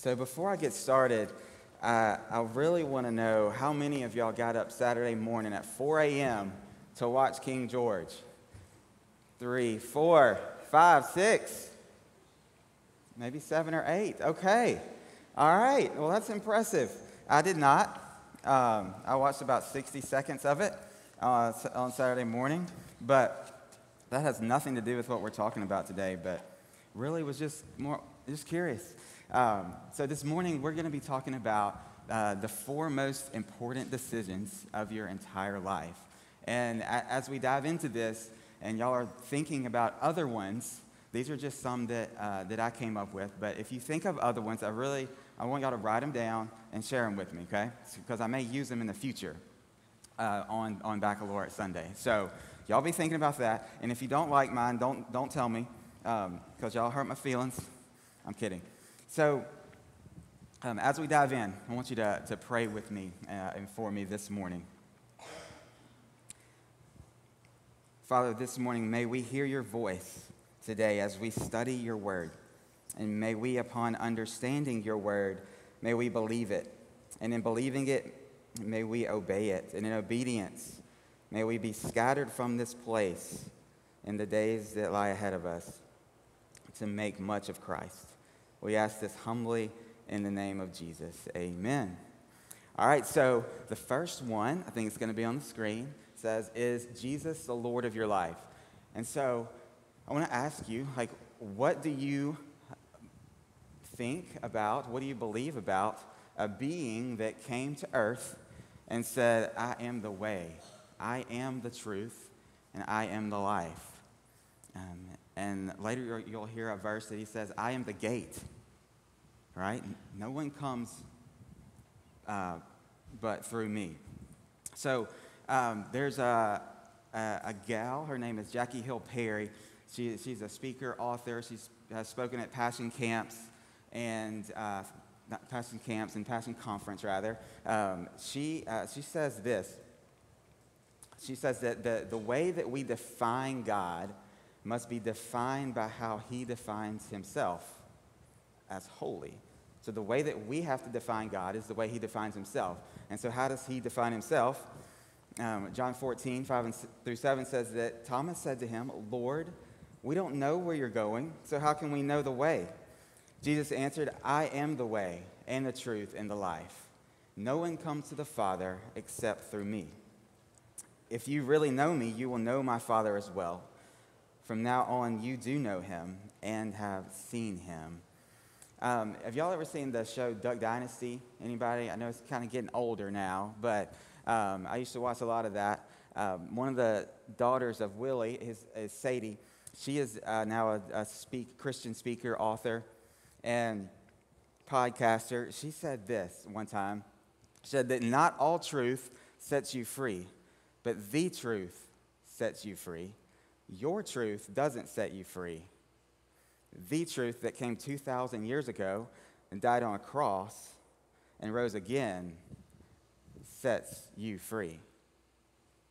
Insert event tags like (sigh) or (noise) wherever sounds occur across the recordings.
So before I get started, uh, I really want to know how many of y'all got up Saturday morning at 4 a.m. to watch King George? Three, four, five, six, maybe seven or eight. Okay. All right. Well, that's impressive. I did not. Um, I watched about 60 seconds of it uh, on Saturday morning, but that has nothing to do with what we're talking about today. But really was just more just curious. Um, so this morning we're going to be talking about uh, the four most important decisions of your entire life. And a- as we dive into this, and y'all are thinking about other ones, these are just some that, uh, that I came up with. But if you think of other ones, I really I want y'all to write them down and share them with me, okay? Because I may use them in the future uh, on, on Baccalaureate Sunday. So y'all be thinking about that. And if you don't like mine, don't, don't tell me because um, y'all hurt my feelings. I'm kidding. So, um, as we dive in, I want you to, to pray with me uh, and for me this morning. Father, this morning, may we hear your voice today as we study your word. And may we, upon understanding your word, may we believe it. And in believing it, may we obey it. And in obedience, may we be scattered from this place in the days that lie ahead of us to make much of Christ. We ask this humbly in the name of Jesus. Amen. All right, so the first one, I think it's going to be on the screen, says, Is Jesus the Lord of your life? And so I want to ask you, like, what do you think about, what do you believe about a being that came to earth and said, I am the way, I am the truth, and I am the life? Um, and later you'll hear a verse that he says, I am the gate, right? No one comes uh, but through me. So um, there's a, a, a, gal, her name is Jackie Hill Perry. She, she's a speaker, author. She has spoken at Passion Camps and uh, Passion Camps and Passion Conference, rather. Um, she, uh, she says this. She says that the, the way that we define God must be defined by how he defines himself as holy. So the way that we have to define God is the way he defines himself. And so, how does he define himself? Um, John 14, 5 through 7 says that Thomas said to him, Lord, we don't know where you're going, so how can we know the way? Jesus answered, I am the way and the truth and the life. No one comes to the Father except through me. If you really know me, you will know my Father as well. From now on, you do know him and have seen him. Um, have y'all ever seen the show Duck Dynasty? Anybody? I know it's kind of getting older now, but um, I used to watch a lot of that. Um, one of the daughters of Willie is, is Sadie. She is uh, now a, a speak, Christian speaker, author, and podcaster. She said this one time. She said that not all truth sets you free, but the truth sets you free. Your truth doesn't set you free. The truth that came 2,000 years ago and died on a cross and rose again sets you free.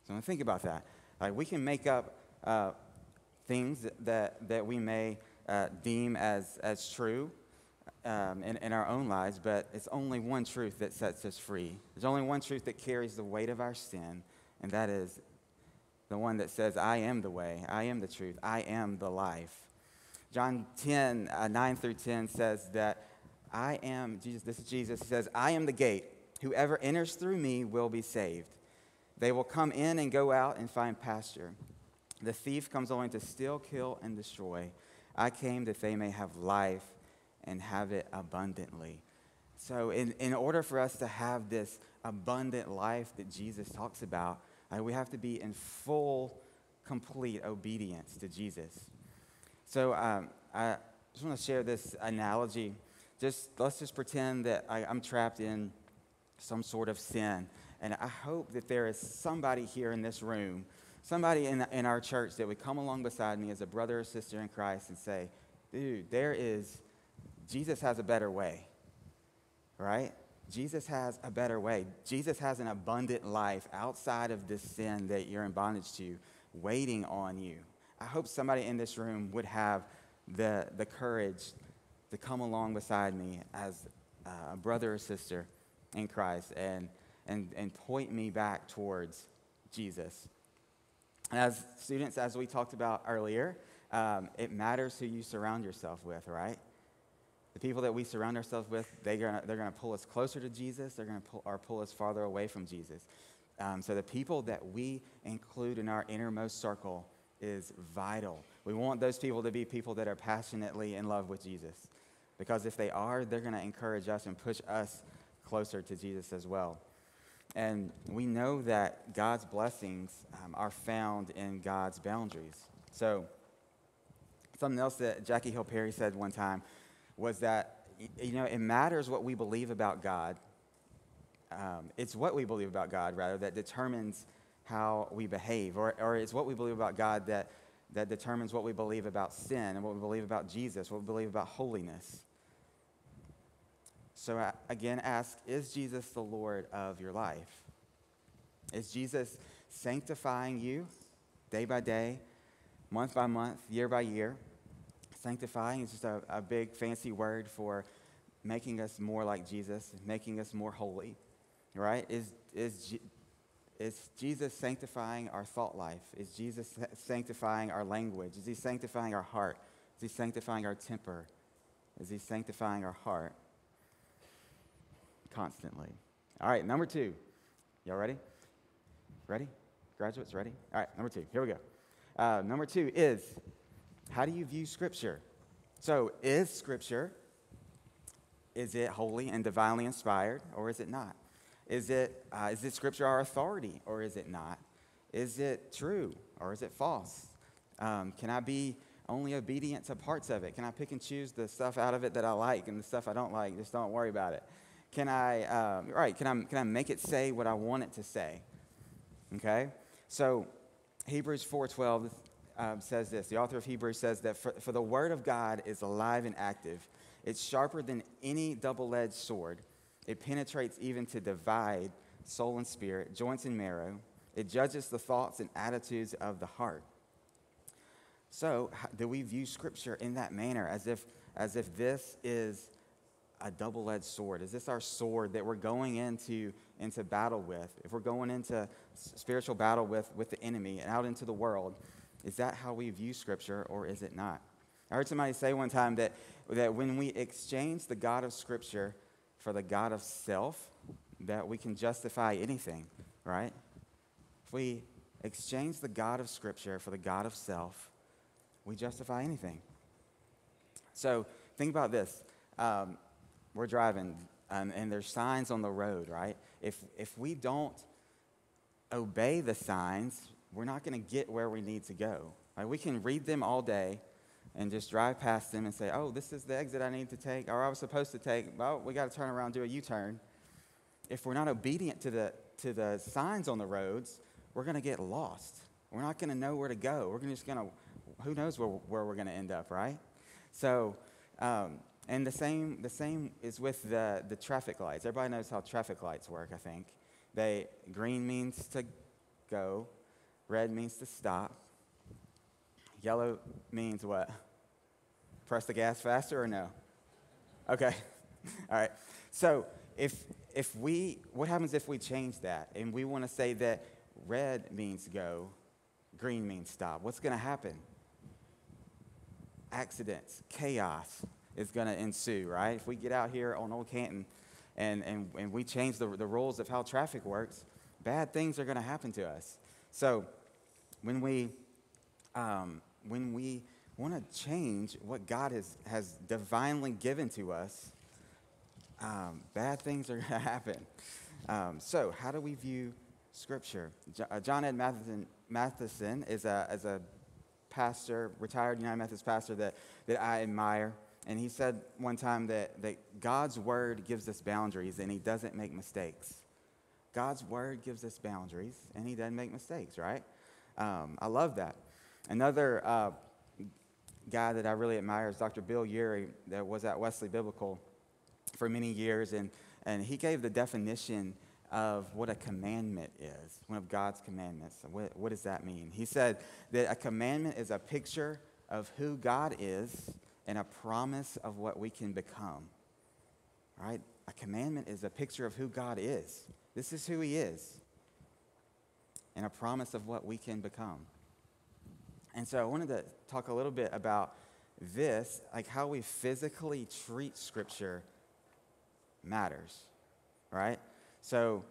So think about that. Like we can make up uh, things that, that we may uh, deem as, as true um, in, in our own lives, but it's only one truth that sets us free. There's only one truth that carries the weight of our sin, and that is the one that says, I am the way, I am the truth, I am the life. John 10, uh, 9 through 10 says that I am, Jesus, this is Jesus, he says, I am the gate. Whoever enters through me will be saved. They will come in and go out and find pasture. The thief comes only to steal, kill, and destroy. I came that they may have life and have it abundantly. So, in, in order for us to have this abundant life that Jesus talks about, uh, we have to be in full, complete obedience to Jesus. So um, I just want to share this analogy. Just let's just pretend that I, I'm trapped in some sort of sin, and I hope that there is somebody here in this room, somebody in, in our church that would come along beside me as a brother or sister in Christ and say, "Dude, there is Jesus has a better way." Right? Jesus has a better way. Jesus has an abundant life outside of this sin that you're in bondage to, waiting on you. I hope somebody in this room would have the, the courage to come along beside me as a brother or sister in Christ and, and, and point me back towards Jesus. As students, as we talked about earlier, um, it matters who you surround yourself with, right? The people that we surround ourselves with, they're going they're to pull us closer to Jesus, they're going to pull, or pull us farther away from Jesus. Um, so the people that we include in our innermost circle is vital. We want those people to be people that are passionately in love with Jesus. Because if they are, they're going to encourage us and push us closer to Jesus as well. And we know that God's blessings um, are found in God's boundaries. So, something else that Jackie Hill Perry said one time was that, you know, it matters what we believe about God. Um, it's what we believe about God, rather, that determines how we behave, or, or it's what we believe about God that, that determines what we believe about sin and what we believe about Jesus, what we believe about holiness. So, uh, again, ask Is Jesus the Lord of your life? Is Jesus sanctifying you day by day, month by month, year by year? Sanctifying is just a, a big fancy word for making us more like Jesus, making us more holy, right? Is, is, is Jesus sanctifying our thought life? Is Jesus sanctifying our language? Is he sanctifying our heart? Is he sanctifying our temper? Is he sanctifying our heart? Constantly. All right, number two. Y'all ready? Ready? Graduates, ready? All right, number two. Here we go. Uh, number two is how do you view Scripture? So, is Scripture, is it holy and divinely inspired, or is it not? Is it, uh, is it scripture our authority or is it not? Is it true or is it false? Um, can I be only obedient to parts of it? Can I pick and choose the stuff out of it that I like and the stuff I don't like? Just don't worry about it. Can I, um, right, can I, can I make it say what I want it to say? Okay? So Hebrews 4.12 um, says this. The author of Hebrews says that for, for the word of God is alive and active. It's sharper than any double-edged sword it penetrates even to divide soul and spirit, joints and marrow. It judges the thoughts and attitudes of the heart. So, do we view Scripture in that manner, as if, as if this is a double edged sword? Is this our sword that we're going into, into battle with? If we're going into spiritual battle with, with the enemy and out into the world, is that how we view Scripture or is it not? I heard somebody say one time that, that when we exchange the God of Scripture for the God of self that we can justify anything, right? If we exchange the God of Scripture for the God of self, we justify anything. So think about this. Um, we're driving, um, and there's signs on the road, right? If, if we don't obey the signs, we're not going to get where we need to go. Right? We can read them all day, and just drive past them and say, oh, this is the exit I need to take, or I was supposed to take. Well, we got to turn around, do a U turn. If we're not obedient to the, to the signs on the roads, we're going to get lost. We're not going to know where to go. We're just going to, who knows where, where we're going to end up, right? So, um, and the same, the same is with the, the traffic lights. Everybody knows how traffic lights work, I think. They, green means to go, red means to stop, Yellow means what? Press the gas faster or no? Okay. (laughs) All right. So if if we what happens if we change that and we want to say that red means go, green means stop? What's going to happen? Accidents, chaos is going to ensue, right? If we get out here on Old Canton and, and, and we change the, the rules of how traffic works, bad things are going to happen to us. So when we um, when we want to change what God has, has divinely given to us, um, bad things are (laughs) going to happen. Um, so, how do we view Scripture? Uh, John Ed Mathison, Mathison is, a, is a pastor, retired United Methodist pastor that, that I admire. And he said one time that, that God's word gives us boundaries and he doesn't make mistakes. God's word gives us boundaries and he doesn't make mistakes, right? Um, I love that. Another uh, guy that I really admire is Dr. Bill Ury, that was at Wesley Biblical for many years, and, and he gave the definition of what a commandment is, one of God's commandments. What, what does that mean? He said that a commandment is a picture of who God is and a promise of what we can become. right? A commandment is a picture of who God is. This is who He is, and a promise of what we can become. And so I wanted to talk a little bit about this, like how we physically treat Scripture matters, right? So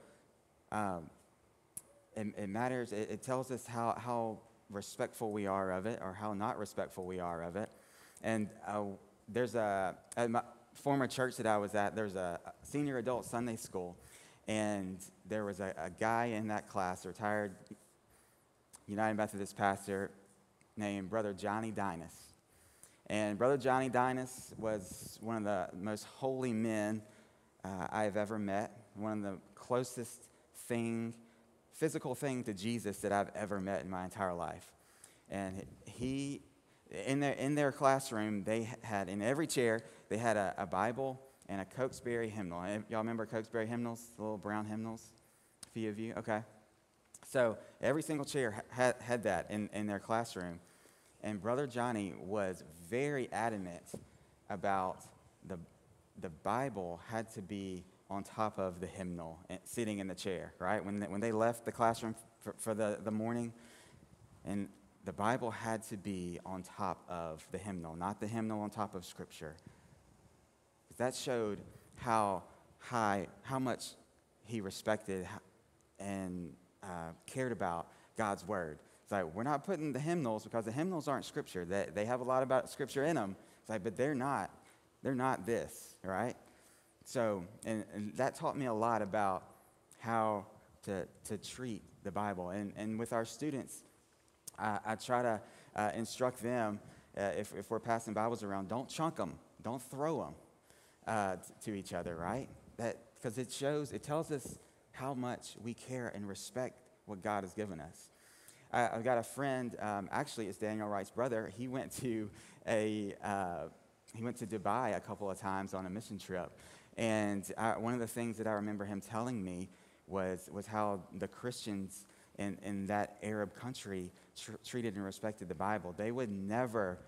um, it, it, matters, it, it tells us how, how respectful we are of it or how not respectful we are of it. And uh, there's a, at my former church that I was at, there's a senior adult Sunday school, and there was a, a guy in that class, a retired United Methodist pastor named Brother Johnny Dinas. And Brother Johnny Dinas was one of the most holy men uh, I have ever met, one of the closest thing, physical thing to Jesus that I've ever met in my entire life. And he in their, in their classroom, they had in every chair, they had a, a Bible and a Cokesbury hymnal. Y'all remember Cokesbury hymnals, the little brown hymnals? A few of you? Okay. So every single chair had, had that in, in their classroom. And Brother Johnny was very adamant about the, the Bible had to be on top of the hymnal, eh, sitting in the chair, right? When they, when they left the classroom for, for the, the morning, and the Bible had to be on top of the hymnal, not the hymnal on top of Scripture. That showed how high, how much he respected and uh, cared about God's Word. It's like, we're not putting the hymnals because the hymnals aren't Scripture. They, they have a lot about Scripture in them. It's like, but they're not. They're not this, right? So, and, and that taught me a lot about how to, to treat the Bible. And, and with our students, I, I try to uh, instruct them uh, if, if we're passing Bibles around, don't chunk them, don't throw them uh, to each other, right? That because it shows, it tells us how much we care and respect what God has given us. I, have got a friend, um, actually, it's Daniel Wright's brother. He went to a uh, he went to Dubai a couple of times on a mission trip, and I, one of the things that I remember him telling me was was how the Christians in, in that Arab country tr- treated and respected the Bible. They would never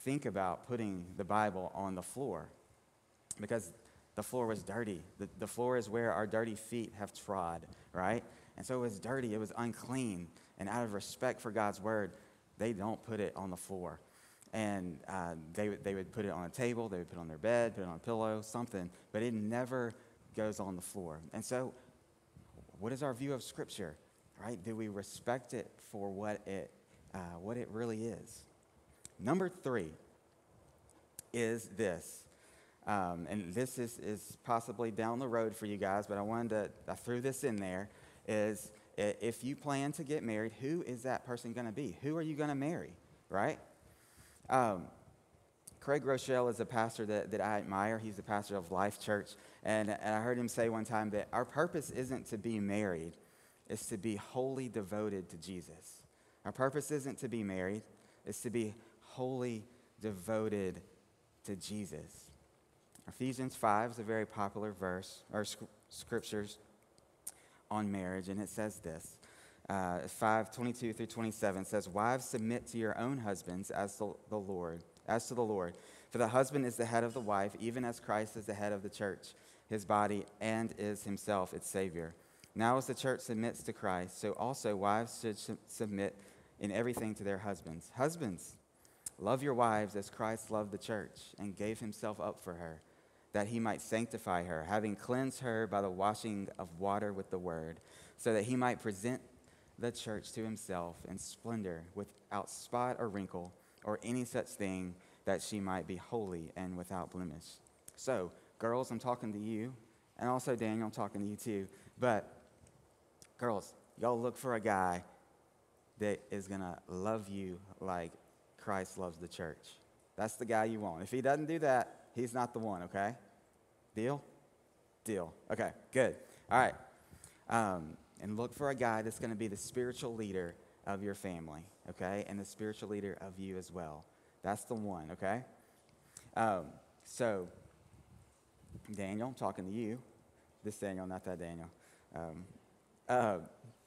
think about putting the Bible on the floor because the floor was dirty. The, the floor is where our dirty feet have trod, right? And so it was dirty, it was unclean. And out of respect for God's word, they don't put it on the floor. And uh, they, they would put it on a table, they would put it on their bed, put it on a pillow, something, but it never goes on the floor. And so, what is our view of Scripture? right? Do we respect it for what it, uh, what it really is? Number three is this. Um, and this is, is possibly down the road for you guys, but I wanted to, I threw this in there, is if you plan to get married, who is that person going to be? Who are you going to marry, right? Um, Craig Groeschel is a pastor that, that I admire. He's the pastor of Life Church. And, and I heard him say one time that our purpose isn't to be married, is to be wholly devoted to Jesus. Our purpose isn't to be married, it's to be wholly devoted to Jesus. Ephesians 5 is a very popular verse, or scriptures on marriage, and it says this. Uh, 5 22 through 27 says, Wives, submit to your own husbands as to the Lord, as to the Lord. For the husband is the head of the wife, even as Christ is the head of the church, his body, and is himself its Savior. Now, as the church submits to Christ, so also wives should submit in everything to their husbands. Husbands, love your wives as Christ loved the church and gave himself up for her, that he might sanctify her, having cleansed her by the washing of water with the word, so that he might present the church to himself in splendor, without spot or wrinkle or any such thing, that she might be holy and without blemish. So, girls, I'm talking to you, and also Daniel, I'm talking to you too. But girls, y'all look for a guy that is going to love you like Christ loves the church. That's the guy you want. If he doesn't do that, he's not the one, okay? Deal? Deal. Okay, good. All right. Um, and look for a guy that's going to be the spiritual leader of your family, okay? And the spiritual leader of you as well. That's the one, okay? Um, so, Daniel, I'm talking to you. This Daniel, not that Daniel. Um, uh,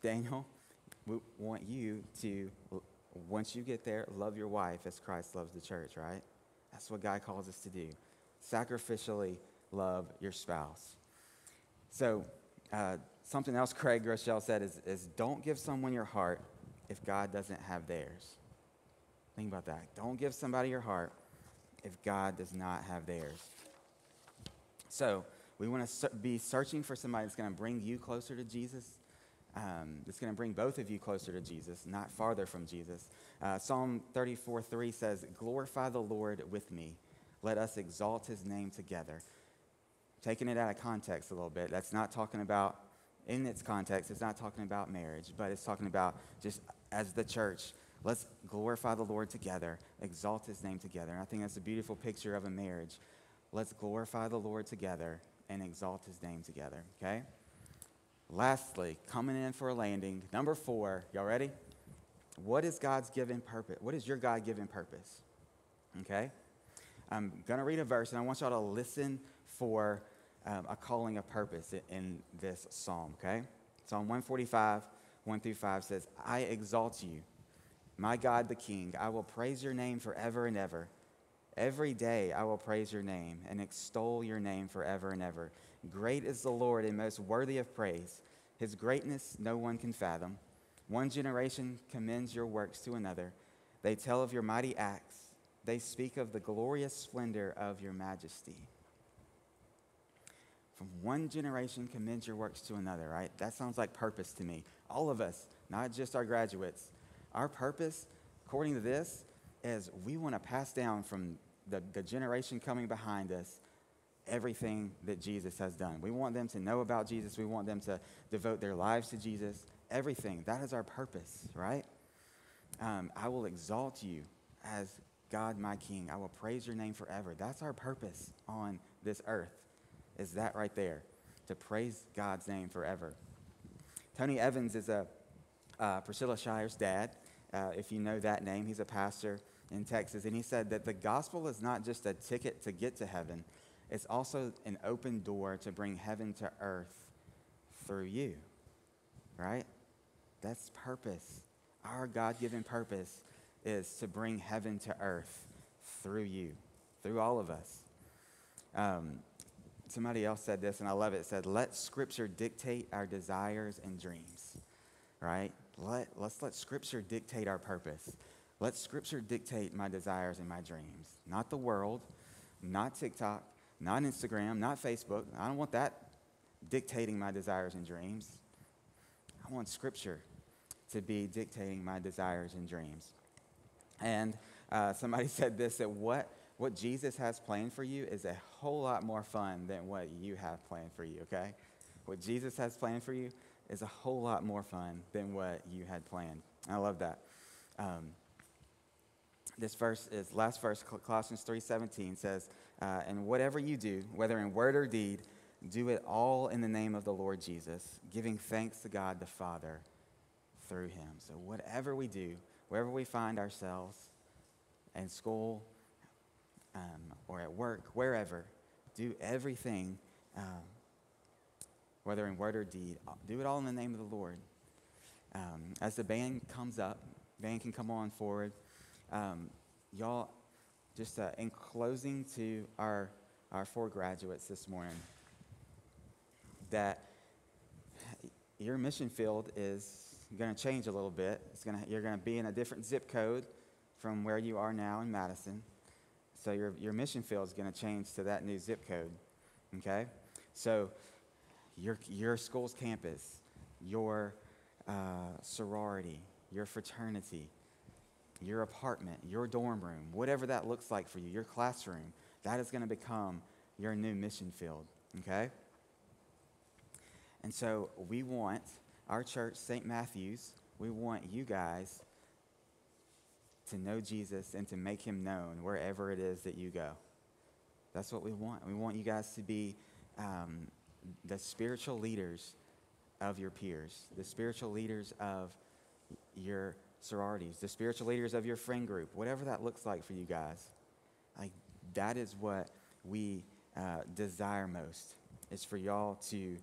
Daniel, we want you to, once you get there, love your wife as Christ loves the church, right? That's what God calls us to do. Sacrificially love your spouse. So, uh, something else Craig Groeschel said is, is don't give someone your heart if God doesn't have theirs. Think about that. Don't give somebody your heart if God does not have theirs. So, we want to be searching for somebody that's going to bring you closer to Jesus. Um, that's going to bring both of you closer to Jesus, not farther from Jesus. Uh, Psalm 34 3 says, Glorify the Lord with me. Let us exalt his name together. Taking it out of context a little bit, that's not talking about, in its context, it's not talking about marriage, but it's talking about just as the church, let's glorify the Lord together, exalt his name together. And I think that's a beautiful picture of a marriage. Let's glorify the Lord together and exalt his name together, okay? Lastly, coming in for a landing, number four, y'all ready? What is God's given purpose? What is your God given purpose? Okay? I'm going to read a verse and I want y'all to listen for um, a calling of purpose in this psalm, okay? Psalm 145, 1 through 5 says, I exalt you, my God the King. I will praise your name forever and ever. Every day I will praise your name and extol your name forever and ever. Great is the Lord and most worthy of praise. His greatness no one can fathom. One generation commends your works to another. They tell of your mighty acts, they speak of the glorious splendor of your majesty. From one generation commends your works to another, right? That sounds like purpose to me. All of us, not just our graduates. Our purpose, according to this, is we want to pass down from the, the generation coming behind us everything that Jesus has done. We want them to know about Jesus. We want them to devote their lives to Jesus. Everything. That is our purpose, right? Um, I will exalt you as God, my King. I will praise your name forever. That's our purpose on this earth, is that right there, to praise God's name forever. Tony Evans is a uh, Priscilla Shirer's dad. Uh, if you know that name, he's a pastor in Texas, and he said that the gospel is not just a ticket to get to heaven, it's also an open door to bring heaven to earth through you, right? That's purpose. Our God given purpose is to bring heaven to earth through you, through all of us. Um, somebody else said this, and I love it. It said, Let Scripture dictate our desires and dreams, right? Let, let's let Scripture dictate our purpose. Let Scripture dictate my desires and my dreams, not the world, not TikTok, not Instagram, not Facebook. I don't want that dictating my desires and dreams. I want Scripture to be dictating my desires and dreams. And uh, somebody (laughs) said this that what, what Jesus has planned for you is a whole lot more fun than what you have planned for you, okay? What Jesus has planned for you is a whole lot more fun than what you had planned. I love that. Um, this verse is last verse colossians 3.17 says uh, and whatever you do whether in word or deed do it all in the name of the lord jesus giving thanks to god the father through him so whatever we do wherever we find ourselves in school um, or at work wherever do everything um, whether in word or deed do it all in the name of the lord. Um, as the band comes up band can come on forward. Um, y'all, just uh, in closing to our, our four graduates this morning, that your mission field is going to change a little bit. It's gonna, you're going to be in a different zip code from where you are now in Madison. So your, your mission field is going to change to that new zip code. Okay? So your, your school's campus, your uh, sorority, your fraternity, your apartment, your dorm room, whatever that looks like for you, your classroom, that is going to become your new mission field, okay? And so we want our church, St. Matthew's, we want you guys to know Jesus and to make him known wherever it is that you go. That's what we want. We want you guys to be um, the spiritual leaders of your peers, the spiritual leaders of your sororities, the spiritual leaders of your friend group, whatever that looks like for you guys. Like, that is what we uh, desire most, is for y'all to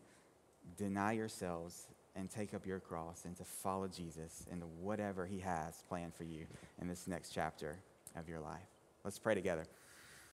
deny yourselves and take up your cross and to follow Jesus into whatever he has planned for you in this next chapter of your life. Let's pray together.